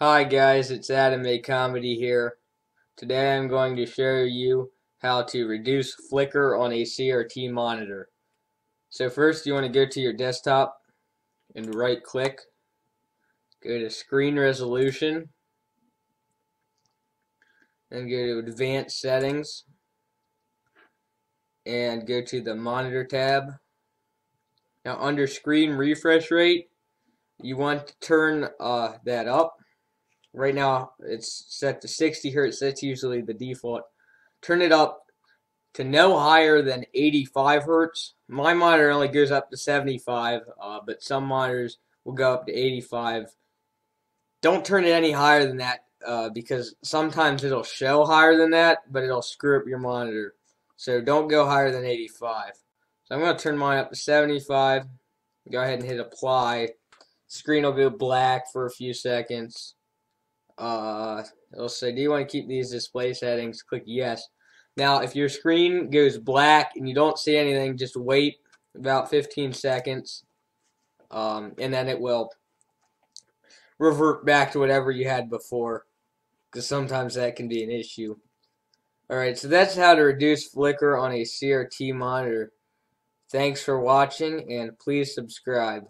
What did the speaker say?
Hi guys, it's Adam A Comedy here. Today I'm going to show you how to reduce flicker on a CRT monitor. So first you want to go to your desktop and right click, go to screen resolution, and go to advanced settings and go to the monitor tab. Now under screen refresh rate, you want to turn uh, that up. Right now it's set to 60 hertz. That's usually the default. Turn it up to no higher than 85 hertz. My monitor only goes up to 75, uh, but some monitors will go up to 85. Don't turn it any higher than that uh, because sometimes it'll show higher than that, but it'll screw up your monitor. So don't go higher than 85. So I'm going to turn mine up to 75. Go ahead and hit apply. Screen will go black for a few seconds. Uh, it'll say, do you want to keep these display settings? Click yes. Now, if your screen goes black and you don't see anything, just wait about 15 seconds, um, and then it will revert back to whatever you had before, because sometimes that can be an issue. Alright, so that's how to reduce flicker on a CRT monitor. Thanks for watching, and please subscribe.